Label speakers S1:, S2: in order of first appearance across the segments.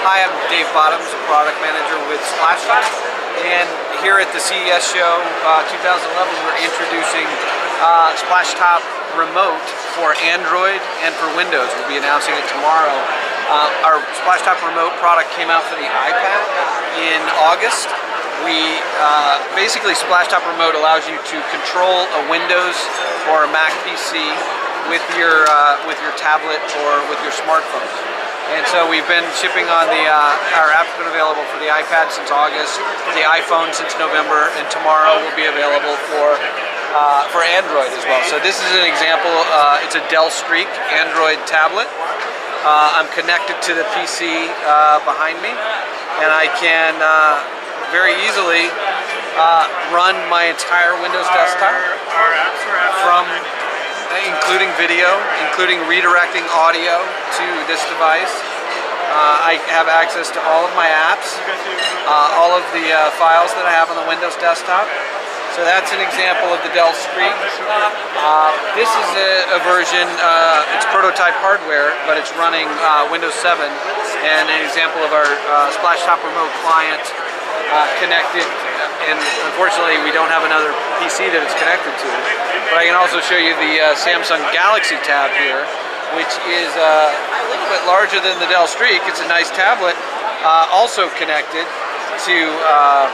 S1: Hi, I'm Dave Bottoms, a product manager with Splashtop. And here at the CES show uh, 2011, we're introducing uh, Splashtop Remote for Android and for Windows. We'll be announcing it tomorrow. Uh, our Splashtop Remote product came out for the iPad in August. We uh, basically Splashtop Remote allows you to control a Windows or a Mac PC with your uh, with your tablet or with your smartphone. And so we've been shipping on the, uh, our app's been available for the iPad since August, the iPhone since November, and tomorrow will be available for uh, for Android as well. So this is an example, uh, it's a Dell Streak Android tablet. Uh, I'm connected to the PC uh, behind me, and I can uh, very easily run my entire Windows desktop from including video, including redirecting audio to this device. Uh, I have access to all of my apps, uh, all of the uh, files that I have on the Windows desktop. So that's an example of the Dell Streak. Uh, this is a, a version, uh, it's prototype hardware, but it's running uh, Windows 7 and an example of our Splashtop remote client connected and unfortunately we don't have another PC that it's connected to. But I can also show you the uh, Samsung Galaxy Tab here, which is uh, a little bit larger than the Dell Streak. It's a nice tablet, uh, also connected to uh,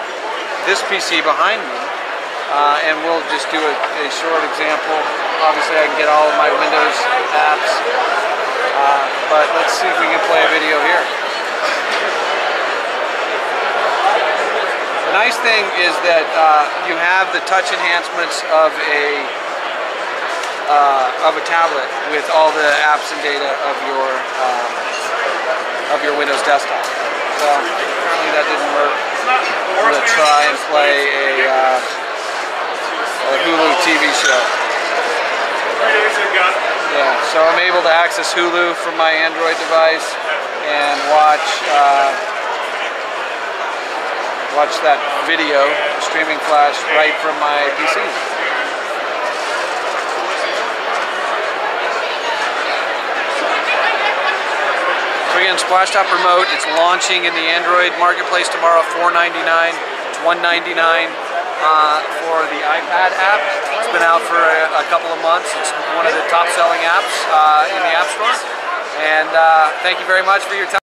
S1: this PC behind me. Uh, and we'll just do a, a, short example. Obviously I can get all of my Windows apps, uh, but let's see if we can play a video here. Nice thing is that uh, you have the touch enhancements of a uh, of a tablet with all the apps and data of your um, of your Windows desktop. So apparently that didn't work. I'm to try and play a, uh, a Hulu TV show. Yeah, so I'm able to access Hulu from my Android device and watch. Watch that video, streaming flash, right from my PC. So again, Splashtop Remote, it's launching in the Android marketplace tomorrow, $4.99. It's $1.99 uh, for the iPad app. It's been out for a, a, couple of months. It's one of the top selling apps uh, in the App Store. And uh, thank you very much for your time.